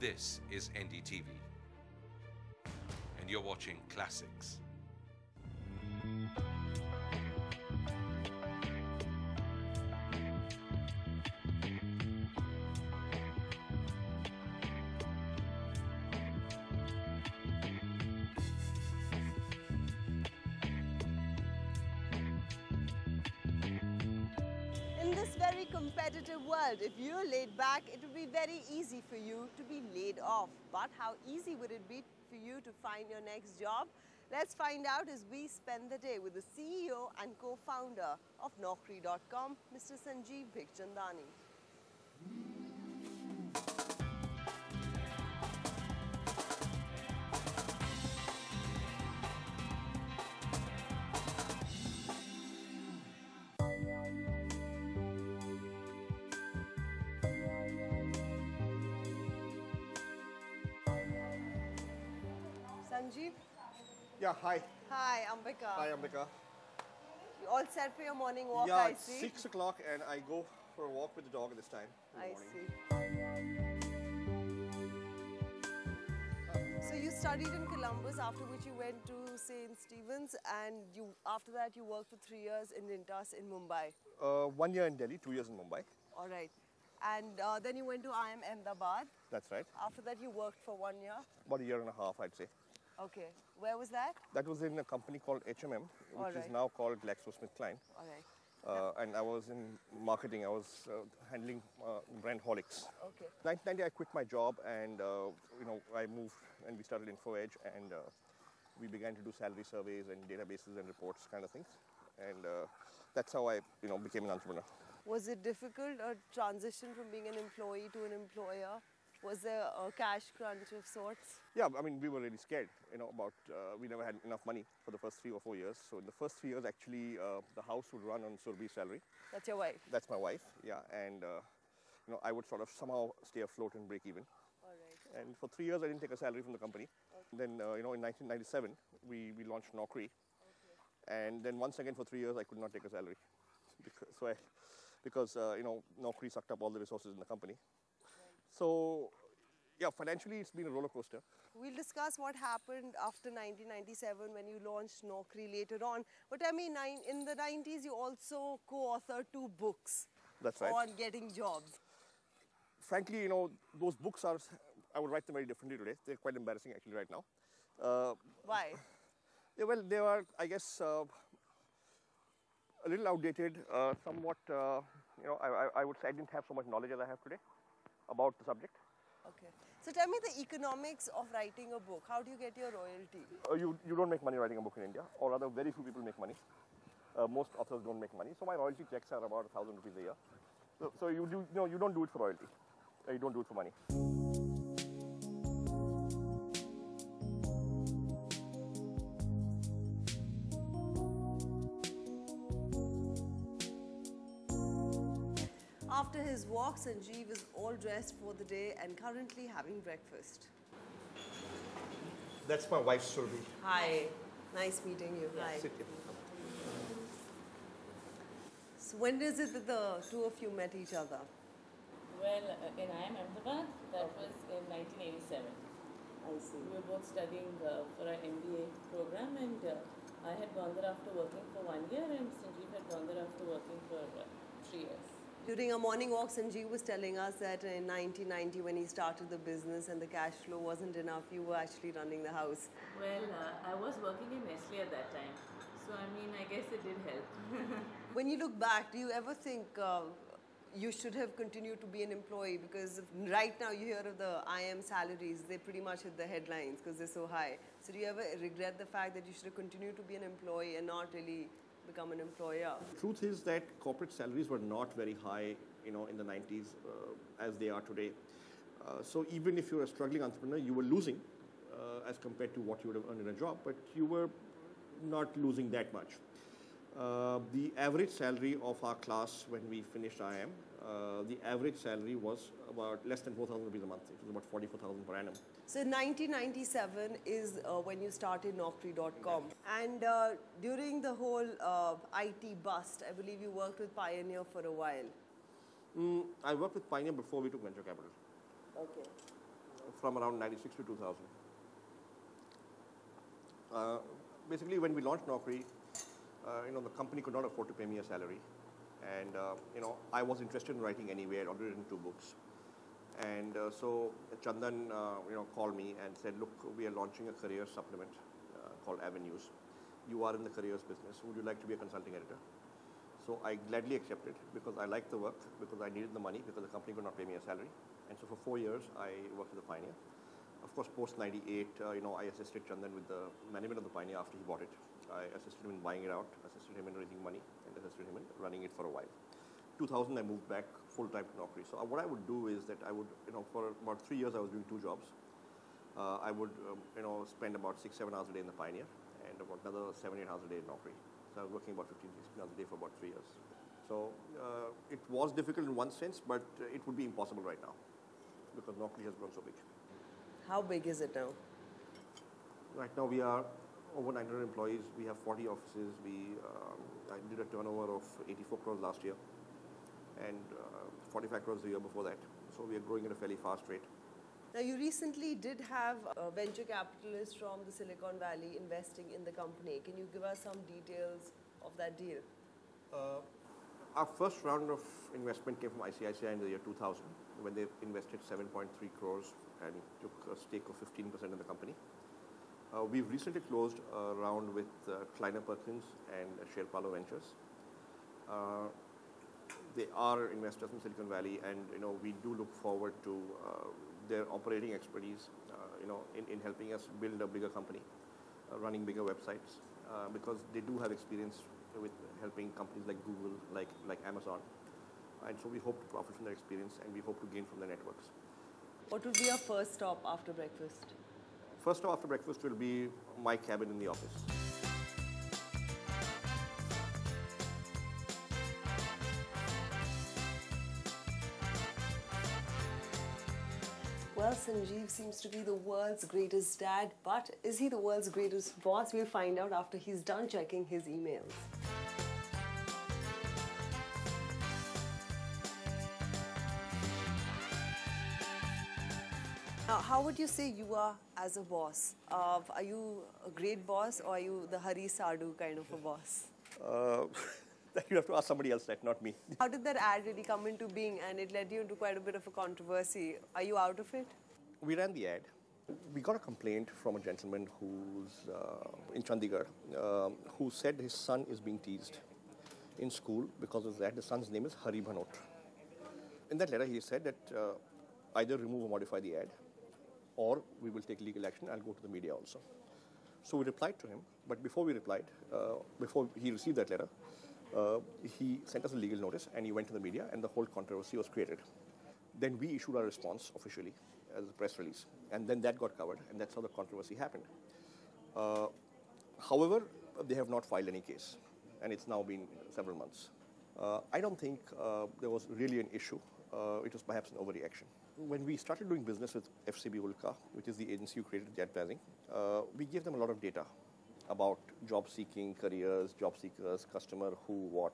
This is NDTV. And you're watching Classics. In this very competitive world, if you're laid back, it would be very easy for you to be laid off. But how easy would it be for you to find your next job? Let's find out as we spend the day with the CEO and co-founder of Naukri.com, Mr. Sanjeev Bikhchandani. Sanjeev, Yeah, hi. hi, Ambika. Hi, Ambika. You all set for your morning walk, yeah, I it's see. 6 o'clock and I go for a walk with the dog at this time. I see. So you studied in Columba's, after which you went to St. Stephen's, and you after that you worked for three years in Lintas in Mumbai. Uh, one year in Delhi, two years in Mumbai. All right. And uh, then you went to IIM Ahmedabad. That's right. After that, you worked for one year. About a year and a half, I'd say. Okay. Where was that? That was in a company called HMM, which is now called GlaxoSmithKline. All right. Uh, and I was in marketing. I was uh, handling uh, brand Horlicks. Okay. 1990, I quit my job and uh, you know I moved and we started InfoEdge and uh, we began to do salary surveys and databases and reports kind of things. And uh, that's how I you know became an entrepreneur. Was it difficult a transition from being an employee to an employer? Was there a cash crunch of sorts? Yeah, I mean, we were really scared, you know, about, uh, we never had enough money for the first three or four years. So in the first three years, actually, uh, the house would run on Surbi's salary. That's your wife. That's my wife, yeah. And, uh, you know, I would sort of somehow stay afloat and break even. All right. And for three years, I didn't take a salary from the company. Then, uh, you know, in 1997, we, we launched Naukri. And then once again, for three years, I could not take a salary. because, so I, because, uh, you know, Naukri sucked up all the resources in the company. So, yeah, financially, it's been a roller coaster. We'll discuss what happened after 1997 when you launched Naukri later on. But I mean, in the 90s, you also co-authored two books That's right. on getting jobs. frankly, you know, those books are, I would write them very differently today. They're quite embarrassing actually right now. Uh, Why? yeah, well, they were, I guess, uh, a little outdated, uh, somewhat, uh, you know, I, I, I would say I didn't have so much knowledge as I have today about the subject. Okay. So tell me the economics of writing a book. How do you get your royalty? Uh, you, you don't make money writing a book in India, or rather, very few people make money. Uh, most authors don't make money. So my royalty checks are about a thousand rupees a year. So, so you, do, you, know, you don't do it for royalty. Uh, you don't do it for money. After his walk, Sanjeev is all dressed for the day and currently having breakfast. That's my wife, Surbi. Hi. Nice meeting you. Hi. Sit here. So when is it that the two of you met each other? Well, uh, in IIM Ahmedabad, that was in 1987. I see. We were both studying uh, for our MBA program, and uh, I had gone there after working for one year, and Sanjeev had gone there after working for uh, three years. During our morning walk, Sanjeev was telling us that in 1990, when he started the business and the cash flow wasn't enough, you were actually running the house. Well, uh, I was working in Nestle at that time, so I mean, I guess it did help. When you look back, do you ever think uh, you should have continued to be an employee? Because right now you hear of the IM salaries, they pretty much hit the headlines because they're so high. So do you ever regret the fact that you should have continued to be an employee and not really become an employer? Truth is that corporate salaries were not very high, you know, in the 90s uh, as they are today. Uh, so even if you're a struggling entrepreneur, you were losing uh, as compared to what you would have earned in a job, but you were not losing that much. Uh, the average salary of our class when we finished IM, uh, the average salary was about less than 4,000 rupees a month. It was about 44,000 per annum. So 1997 is uh, when you started Naukri.com. And uh, during the whole uh, IT bust, I believe you worked with Pioneer for a while. Mm, I worked with Pioneer before we took venture capital. Okay. from around 96 to 2000. Uh, basically, when we launched Naukri, uh, you know, the company could not afford to pay me a salary. And, uh, you know, I was interested in writing anyway. I'd already written two books. And uh, so Chandan, uh, you know, called me and said, look, we are launching a career supplement uh, called Avenues. You are in the careers business. Would you like to be a consulting editor? So I gladly accepted because I liked the work, because I needed the money, because the company could not pay me a salary. And so for four years, I worked as a pioneer. Of course, post 98, uh, you know, I assisted Chandan with the management of the pioneer after he bought it. I assisted him in buying it out, assisted him in raising money, and assisted him in running it for a while. 2000, I moved back full time to Naukri. So uh, what I would do is that I would, you know, for about three years, I was doing two jobs. Uh, I would, um, you know, spend about six, seven hours a day in the Pioneer and about another seven, eight hours a day in Naukri. So I was working about 15, 16 hours a day for about three years. So uh, it was difficult in one sense, but uh, it would be impossible right now because Naukri has grown so big. How big is it now? Right now we are over 900 employees. We have 40 offices. We um, I did a turnover of 84 crores last year and uh, 45 crores the year before that. So we are growing at a fairly fast rate. Now, you recently did have a venture capitalist from the Silicon Valley investing in the company. Can you give us some details of that deal? Uh, our first round of investment came from ICICI in the year 2000 when they invested 7.3 crores and took a stake of 15% in the company. Uh, we've recently closed a round with uh, Kleiner Perkins and Sherpalo Ventures. Uh, they are investors in Silicon Valley, and you know we do look forward to uh, their operating expertise, uh, you know, in, in helping us build a bigger company, uh, running bigger websites, because they do have experience with helping companies like Google, like like Amazon, and so we hope to profit from their experience, and we hope to gain from their networks. What would be our first stop after breakfast? First after breakfast will be my cabin in the office. Well, Sanjeev seems to be the world's greatest dad, but is he the world's greatest boss? We'll find out after he's done checking his emails. Now, how would you say you are as a boss? Uh, are you a great boss or are you the Hari Sadhu kind of a boss? Uh, you have to ask somebody else that, not me. How did that ad really come into being and it led you into quite a bit of a controversy? Are you out of it? We ran the ad. We got a complaint from a gentleman who's uh, in Chandigarh um, who said his son is being teased in school because of that. The son's name is Hari Bhanot. In that letter, he said that uh, either remove or modify the ad or we will take legal action. I'll go to the media also. So we replied to him, but before we replied, uh, before he received that letter, uh, he sent us a legal notice and he went to the media and the whole controversy was created. Then we issued our response officially as a press release, and then that got covered, and that's how the controversy happened. Uh, however, they have not filed any case, and it's now been several months. Uh, I don't think uh, there was really an issue. Uh, it was perhaps an overreaction. When we started doing business with FCB Ulka, which is the agency who created advertising, uh, we gave them a lot of data about job seeking, careers, job seekers, customer, who, what,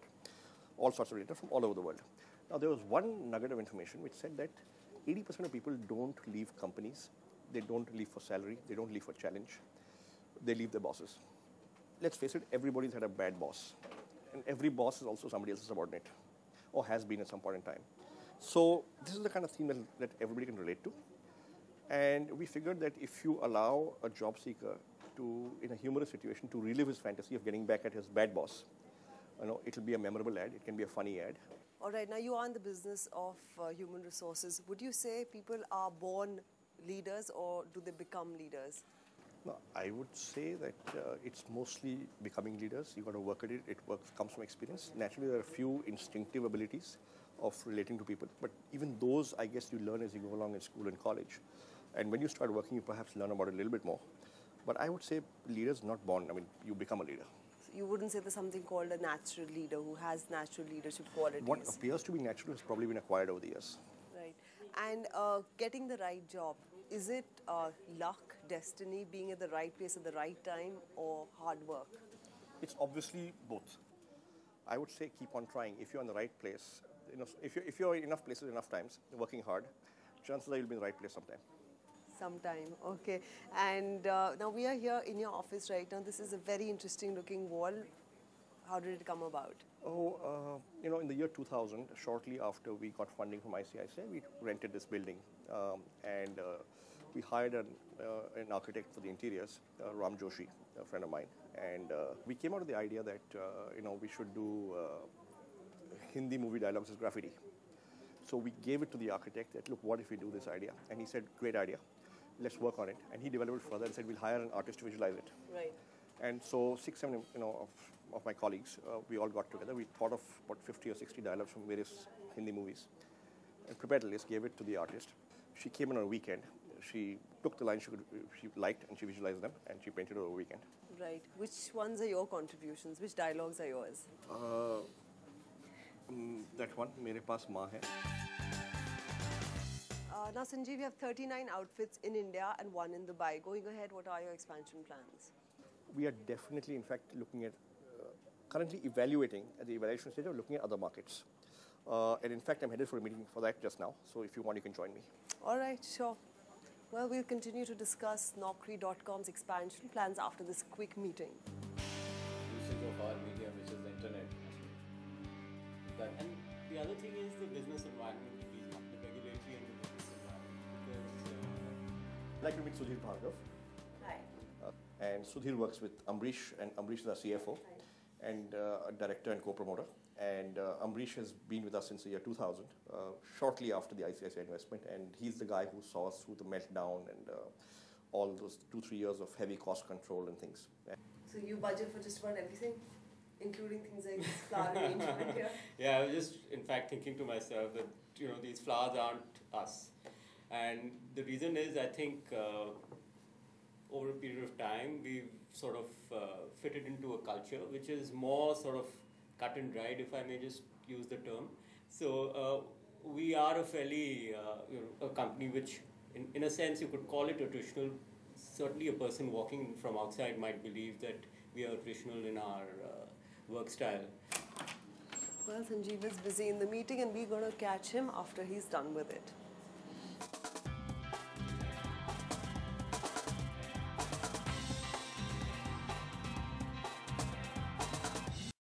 all sorts of data from all over the world. Now, there was one nugget of information which said that 80% of people don't leave companies, they don't leave for salary, they don't leave for challenge, they leave their bosses. Let's face it, everybody's had a bad boss. And every boss is also somebody else's subordinate, or has been at some point in time. So, this is the kind of theme that, that everybody can relate to. And we figured that if you allow a job seeker to, in a humorous situation, to relive his fantasy of getting back at his bad boss, you know, it'll be a memorable ad, it can be a funny ad. All right, now you are in the business of uh, human resources. Would you say people are born leaders or do they become leaders? No, I would say that uh, it's mostly becoming leaders. You've got to work at it. It works, comes from experience. Naturally, there are a few instinctive abilities of relating to people, but even those, I guess, you learn as you go along in school and college. And when you start working, you perhaps learn about it a little bit more. But I would say leaders not born. I mean, you become a leader. So you wouldn't say there's something called a natural leader who has natural leadership qualities. What appears to be natural has probably been acquired over the years. Right. And uh, getting the right job, is it uh, luck, destiny, being at the right place at the right time, or hard work? It's obviously both. I would say keep on trying. If you're in the right place, you know, if you're, if you're in enough places enough times, working hard, chances are you'll be in the right place sometime. Sometime, okay. And uh, now we are here in your office right now. This is a very interesting looking wall. How did it come about? Oh, uh, you know, in the year 2000, shortly after we got funding from ICICI, we rented this building um, and uh, we hired an, uh, an architect for the interiors, uh, Ram Joshi, a friend of mine. And uh, we came out with the idea that, uh, you know, we should do uh, Hindi movie dialogues as graffiti. So we gave it to the architect that, look, what if we do this idea? And he said, great idea. Let's work on it. And he developed it further and said, we'll hire an artist to visualize it. Right. And so six, seven, you know, of, of my colleagues, uh, we all got together. We thought of about 50 or 60 dialogues from various Hindi movies and prepared a list, gave it to the artist. She came in on a weekend. She took the lines she, could, she liked and she visualized them and she painted over a weekend. Right. Which ones are your contributions? Which dialogues are yours? Uh, that one, Mere Paas Maa Hai. Uh, now, Sanjeev, you have 39 outfits in India and one in Dubai. Going ahead, what are your expansion plans? We are definitely, in fact, looking at, uh, currently evaluating at the evaluation stage of looking at other markets. Uh, and in fact, I'm headed for a meeting for that just now. So if you want, you can join me. All right, sure. Well, we'll continue to discuss Naukri.com's expansion plans after this quick meeting. usage of our medium, That, and the other thing is the business environment, the, the regulatory and the business environment. Because uh, I'd like to meet Sudhir Bhargav. Hi. Uh, and Sudhir works with Amrish, and Amrish is our CFO and uh, director and co-promoter. And uh, Amrish has been with us since the year 2000, uh, shortly after the ICICI investment. And he's the guy who saw us through the meltdown and uh, all those two, three years of heavy cost control and things. So you budget for just about everything, including things like this flower arrangement here? yeah, I was just in fact thinking to myself that you know these flowers aren't us, and the reason is I think uh, over a period of time we've sort of uh, fitted into a culture which is more sort of cut and dried, if I may just use the term. So uh, we are a fairly uh, you know, a company which, in, in a sense, you could call it a traditional. Certainly, a person walking from outside might believe that we are traditional in our uh, work style. Well, Sanjeev is busy in the meeting and we're going to catch him after he's done with it.